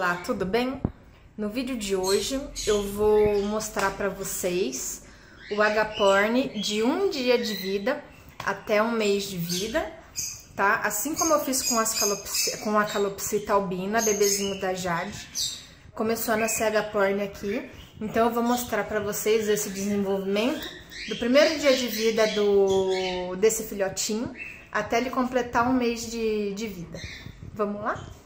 Olá, tudo bem? No vídeo de hoje eu vou mostrar para vocês o agaporn de um dia de vida até um mês de vida, tá? Assim como eu fiz com, as calopsi, com a calopsita albina, bebezinho da Jade. Começou a nascer agaporn aqui, então eu vou mostrar para vocês esse desenvolvimento do primeiro dia de vida do, desse filhotinho até ele completar um mês de, de vida. Vamos lá?